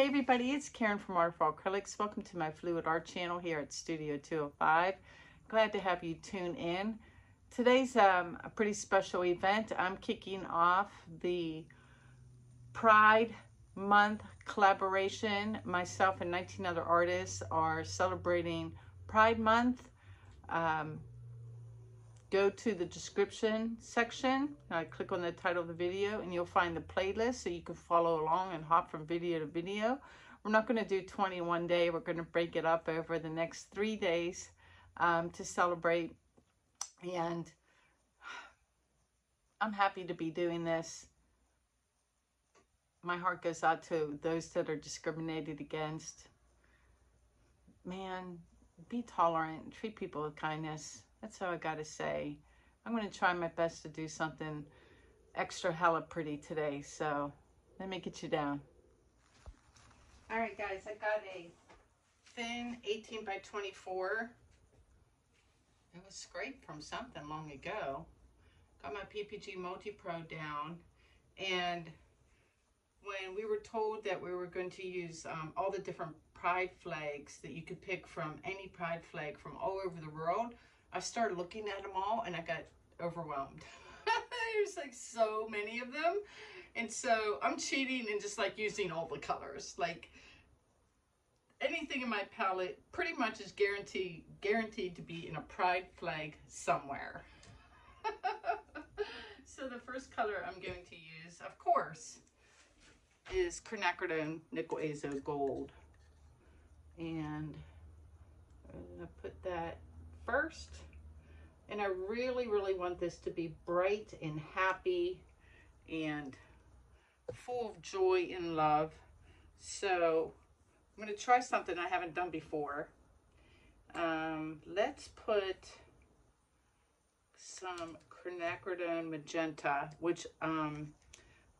Hey everybody, it's Karen from for Acrylics. Welcome to my Fluid Art channel here at Studio 205. Glad to have you tune in. Today's um, a pretty special event. I'm kicking off the Pride Month collaboration. Myself and 19 other artists are celebrating Pride Month. Um, go to the description section, I click on the title of the video, and you'll find the playlist so you can follow along and hop from video to video. We're not going to do 21 day. We're going to break it up over the next three days um, to celebrate. And I'm happy to be doing this. My heart goes out to those that are discriminated against. Man, be tolerant, treat people with kindness that's all I got to say. I'm going to try my best to do something extra hella pretty today. So let me get you down. All right, guys, I got a thin 18 by 24. It was scraped from something long ago. Got my PPG Multi-Pro down. And when we were told that we were going to use um, all the different pride flags that you could pick from any pride flag from all over the world, I started looking at them all and I got overwhelmed. There's like so many of them. And so I'm cheating and just like using all the colors. Like anything in my palette pretty much is guaranteed guaranteed to be in a pride flag somewhere. so the first color I'm going to use, of course, is Quinacridone Nickel Azo Gold. And I'm going to put that first. And I really, really want this to be bright and happy and full of joy and love. So I'm going to try something I haven't done before. Um, let's put some quinacridone magenta, which um,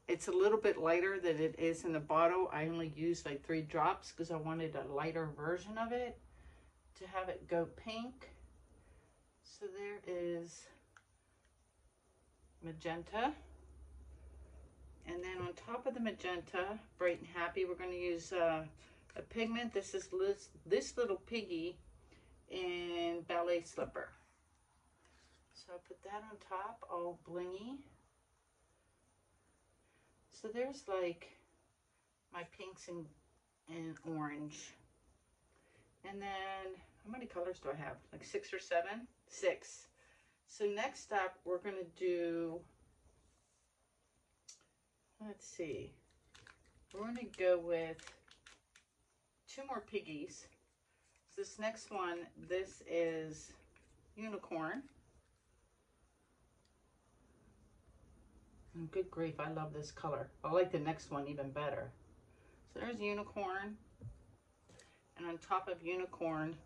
it's a little bit lighter than it is in the bottle. I only used like three drops because I wanted a lighter version of it to have it go pink. So there is magenta. And then on top of the magenta, bright and happy, we're going to use uh, a pigment. This is this, this little piggy in ballet slipper. So I put that on top, all blingy. So there's like my pinks and, and orange. And then, how many colors do I have? Like six or seven? six. So next up, we're going to do, let's see, we're going to go with two more piggies. So this next one, this is unicorn. And good grief, I love this color. I like the next one even better. So there's unicorn. And on top of unicorn,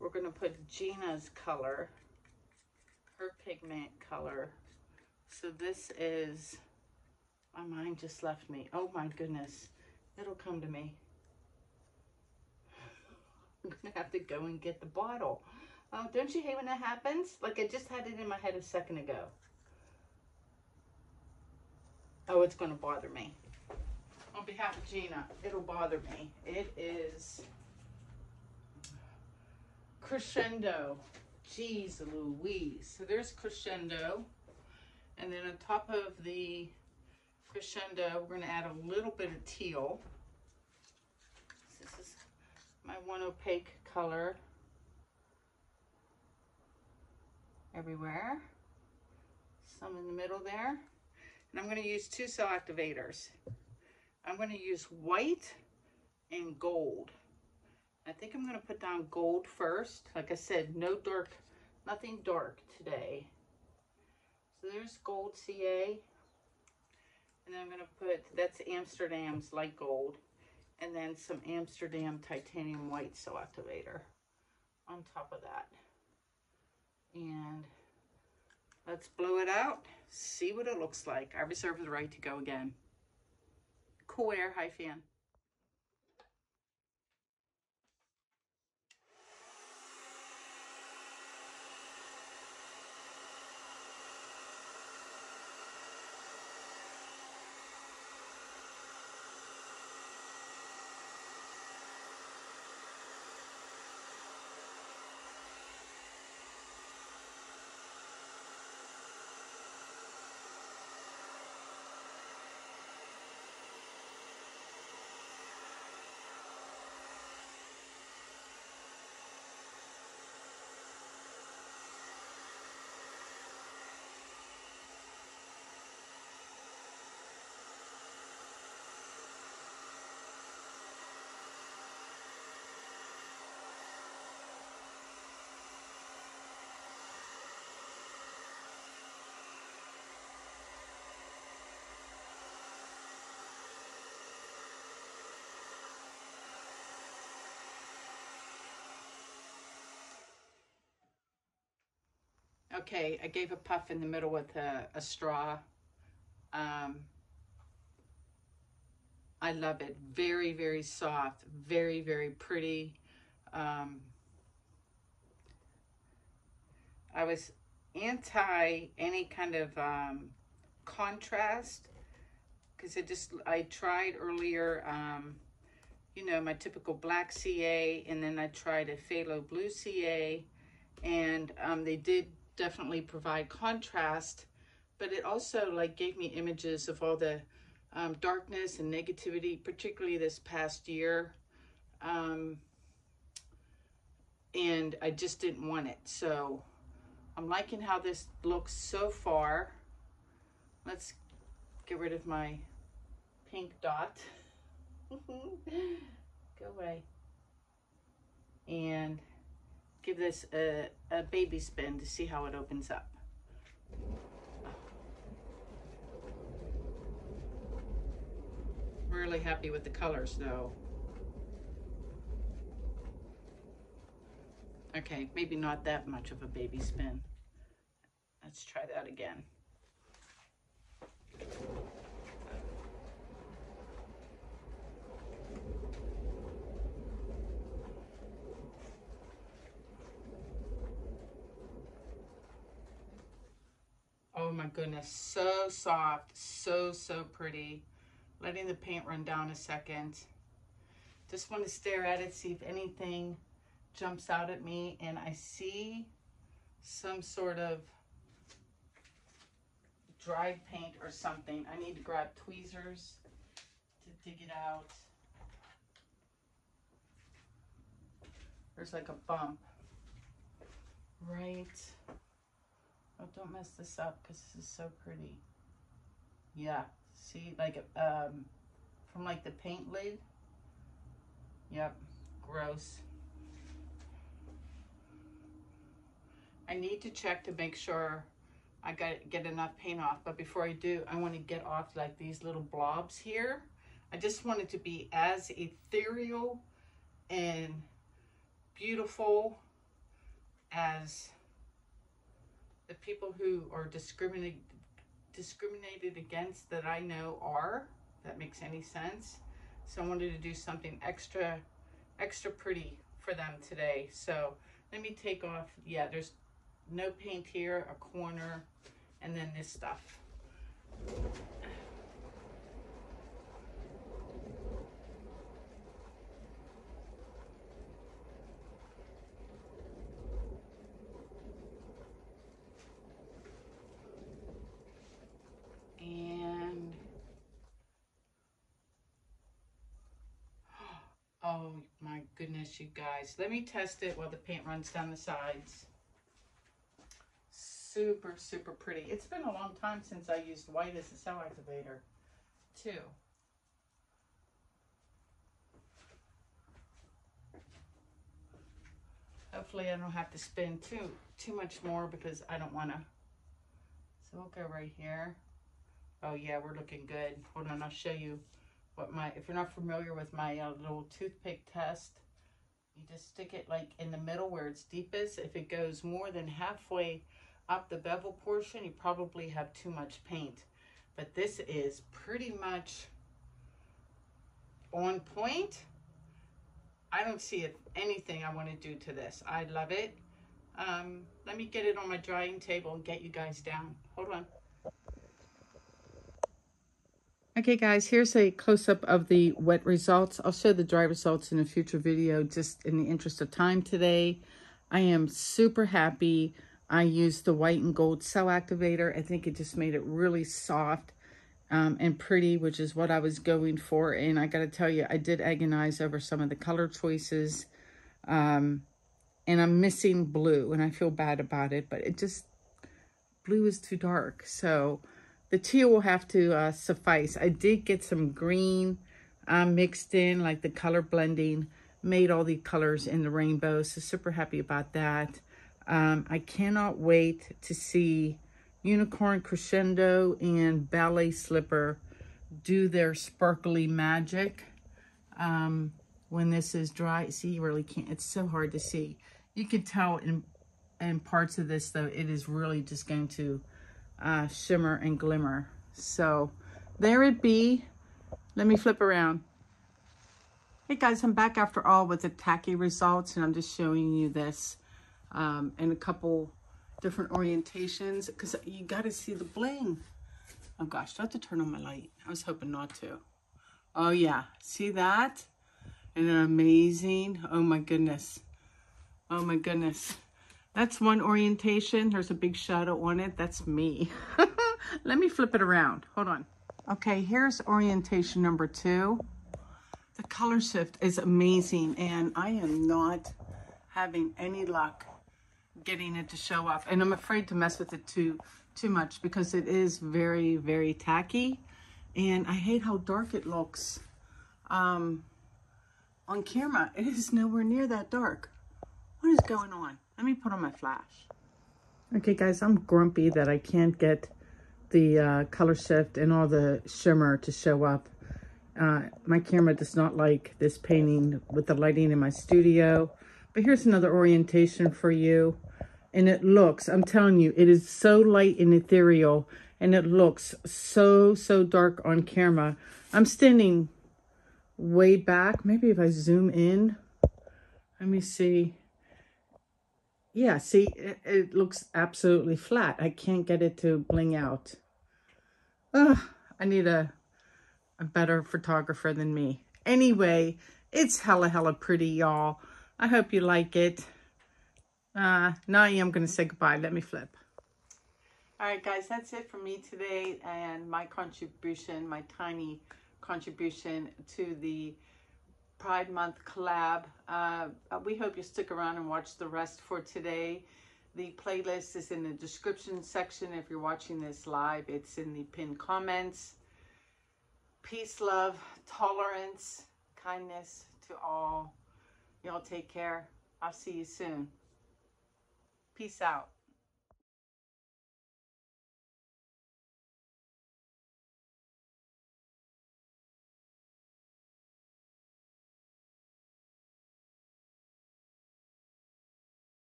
we're going to put Gina's color, her pigment color. So this is, my mind just left me. Oh my goodness, it'll come to me. I'm going to have to go and get the bottle. Oh, don't you hate when that happens? Like I just had it in my head a second ago. Oh, it's going to bother me. On behalf of Gina, it'll bother me. It is Crescendo. Jeez Louise. So there's Crescendo. And then on top of the Crescendo, we're going to add a little bit of teal. This is my one opaque color. Everywhere. Some in the middle there. And I'm going to use two cell activators. I'm going to use white and gold. I think I'm going to put down gold first. Like I said, no dark, nothing dark today. So there's gold CA. And then I'm going to put, that's Amsterdam's light gold. And then some Amsterdam titanium white cell activator on top of that. And let's blow it out, see what it looks like. I reserve the right to go again. Cool air, high fan. Okay, I gave a puff in the middle with a, a straw. Um, I love it. Very, very soft. Very, very pretty. Um, I was anti any kind of um, contrast because I just, I tried earlier, um, you know, my typical black CA and then I tried a phthalo blue CA and um, they did definitely provide contrast, but it also like gave me images of all the um, darkness and negativity, particularly this past year. Um, and I just didn't want it. So I'm liking how this looks so far. Let's get rid of my pink dot. Go away. And give this a, a baby spin to see how it opens up. Really happy with the colors though. Okay, maybe not that much of a baby spin. Let's try that again. My goodness, so soft, so, so pretty. Letting the paint run down a second. Just want to stare at it, see if anything jumps out at me and I see some sort of dried paint or something. I need to grab tweezers to dig it out. There's like a bump right don't mess this up because this is so pretty. Yeah, see, like, um, from like the paint lid. Yep, gross. I need to check to make sure I got get enough paint off, but before I do, I want to get off like these little blobs here. I just want it to be as ethereal and beautiful as the people who are discriminated discriminated against that I know are. That makes any sense. So I wanted to do something extra, extra pretty for them today. So let me take off, yeah, there's no paint here, a corner, and then this stuff. Oh my goodness, you guys. Let me test it while the paint runs down the sides. Super, super pretty. It's been a long time since I used white as a cell activator, too. Hopefully I don't have to spin too, too much more because I don't want to. So we'll go right here. Oh yeah, we're looking good. Hold on, I'll show you what my, if you're not familiar with my uh, little toothpick test, you just stick it like in the middle where it's deepest. If it goes more than halfway up the bevel portion, you probably have too much paint. But this is pretty much on point. I don't see it, anything I want to do to this. I love it. Um, let me get it on my drying table and get you guys down. Hold on. Okay guys, here's a close-up of the wet results. I'll show the dry results in a future video just in the interest of time today. I am super happy. I used the white and gold cell activator. I think it just made it really soft um, and pretty, which is what I was going for. And I got to tell you, I did agonize over some of the color choices. Um, and I'm missing blue, and I feel bad about it, but it just, blue is too dark. So the teal will have to uh, suffice. I did get some green uh, mixed in, like the color blending, made all the colors in the rainbow. So super happy about that. Um, I cannot wait to see Unicorn Crescendo and Ballet Slipper do their sparkly magic um, when this is dry. See, you really can't. It's so hard to see. You can tell in and parts of this though, it is really just going to uh, shimmer and glimmer. So there it be. Let me flip around. Hey guys, I'm back after all with the tacky results and I'm just showing you this um, in a couple different orientations because you got to see the bling. Oh gosh, do I have to turn on my light? I was hoping not to. Oh yeah, see that? Isn't it amazing? Oh my goodness. Oh my goodness. That's one orientation. There's a big shadow on it. That's me. Let me flip it around. Hold on. Okay, here's orientation number two. The color shift is amazing and I am not having any luck getting it to show up. And I'm afraid to mess with it too, too much because it is very, very tacky. And I hate how dark it looks. Um, on camera, it is nowhere near that dark. What is going on? Let me put on my flash. Okay, guys, I'm grumpy that I can't get the uh, color shift and all the shimmer to show up. Uh, my camera does not like this painting with the lighting in my studio. But here's another orientation for you. And it looks, I'm telling you, it is so light and ethereal. And it looks so, so dark on camera. I'm standing way back. Maybe if I zoom in. Let me see. Yeah, see, it, looks absolutely flat. I can't get it to bling out. Ugh, I need a, a better photographer than me. Anyway, it's hella, hella pretty, y'all. I hope you like it. Uh, now I am going to say goodbye. Let me flip. All right, guys, that's it for me today and my contribution, my tiny contribution to the Pride Month collab. Uh, we hope you stick around and watch the rest for today. The playlist is in the description section. If you're watching this live, it's in the pinned comments. Peace, love, tolerance, kindness to all. Y'all take care. I'll see you soon. Peace out.